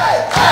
Hey!